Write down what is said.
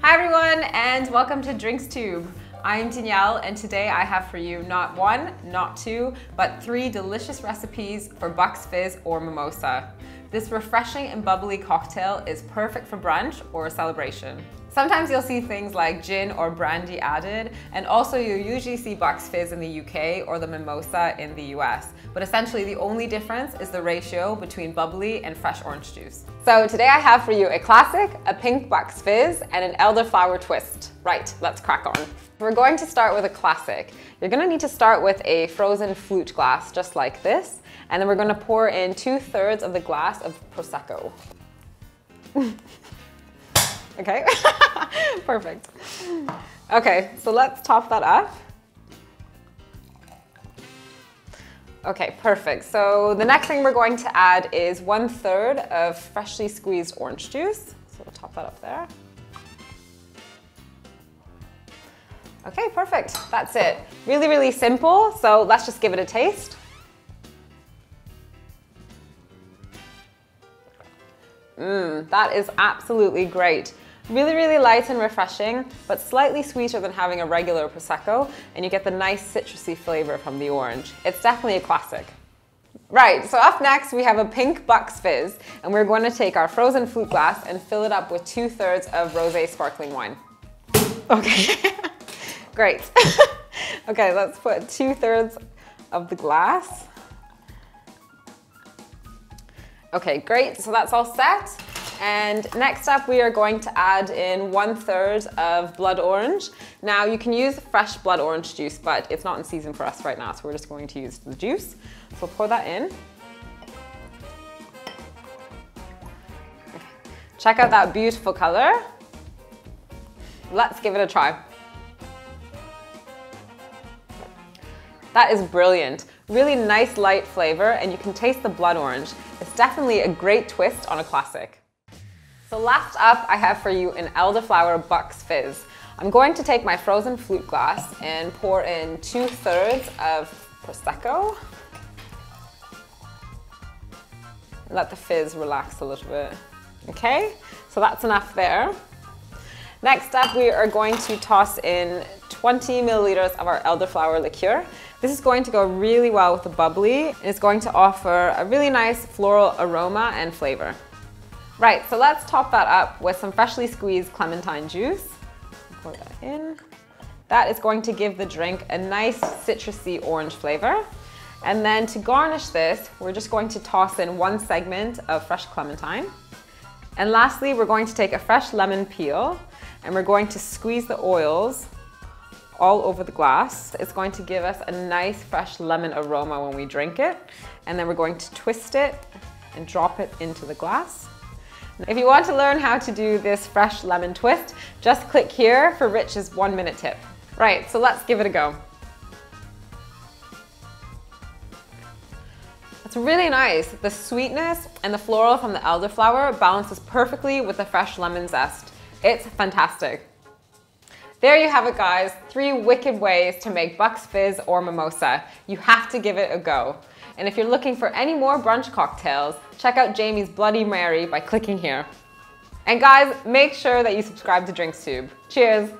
Hi everyone and welcome to Drinks Tube. I'm Danielle and today I have for you not one, not two, but three delicious recipes for Bucks Fizz or Mimosa. This refreshing and bubbly cocktail is perfect for brunch or a celebration. Sometimes you'll see things like gin or brandy added, and also you usually see Bucks Fizz in the UK or the Mimosa in the US. But essentially the only difference is the ratio between bubbly and fresh orange juice. So today I have for you a classic, a pink Bucks Fizz, and an elderflower twist. Right, let's crack on. We're going to start with a classic. You're gonna need to start with a frozen flute glass, just like this, and then we're gonna pour in two thirds of the glass of Prosecco. Okay, perfect. Okay, so let's top that up. Okay, perfect. So the next thing we're going to add is one third of freshly squeezed orange juice. So we'll top that up there. Okay, perfect. That's it. Really, really simple. So let's just give it a taste. Mmm, that is absolutely great. Really, really light and refreshing, but slightly sweeter than having a regular Prosecco, and you get the nice citrusy flavor from the orange. It's definitely a classic. Right, so up next we have a pink Bucks Fizz, and we're going to take our frozen flute glass and fill it up with two thirds of rosé sparkling wine. Okay, great. okay, let's put two thirds of the glass. Okay, great, so that's all set. And next up, we are going to add in one third of blood orange. Now you can use fresh blood orange juice, but it's not in season for us right now, so we're just going to use the juice. So pour that in. Check out that beautiful color. Let's give it a try. That is brilliant. Really nice light flavor and you can taste the blood orange. It's definitely a great twist on a classic. So last up, I have for you an elderflower Bucks Fizz. I'm going to take my frozen flute glass and pour in two thirds of Prosecco. Let the fizz relax a little bit. Okay, so that's enough there. Next up, we are going to toss in 20 milliliters of our elderflower liqueur. This is going to go really well with the bubbly. and It's going to offer a really nice floral aroma and flavor. Right, so let's top that up with some freshly squeezed clementine juice. Pour that in. That is going to give the drink a nice citrusy orange flavor. And then to garnish this, we're just going to toss in one segment of fresh clementine. And lastly, we're going to take a fresh lemon peel and we're going to squeeze the oils all over the glass. It's going to give us a nice fresh lemon aroma when we drink it. And then we're going to twist it and drop it into the glass. If you want to learn how to do this fresh lemon twist, just click here for Rich's one minute tip. Right, so let's give it a go. It's really nice. The sweetness and the floral from the elderflower balances perfectly with the fresh lemon zest. It's fantastic. There you have it guys, three wicked ways to make Bucks Fizz or Mimosa. You have to give it a go. And if you're looking for any more brunch cocktails, check out Jamie's Bloody Mary by clicking here. And guys, make sure that you subscribe to Drinks Tube. Cheers!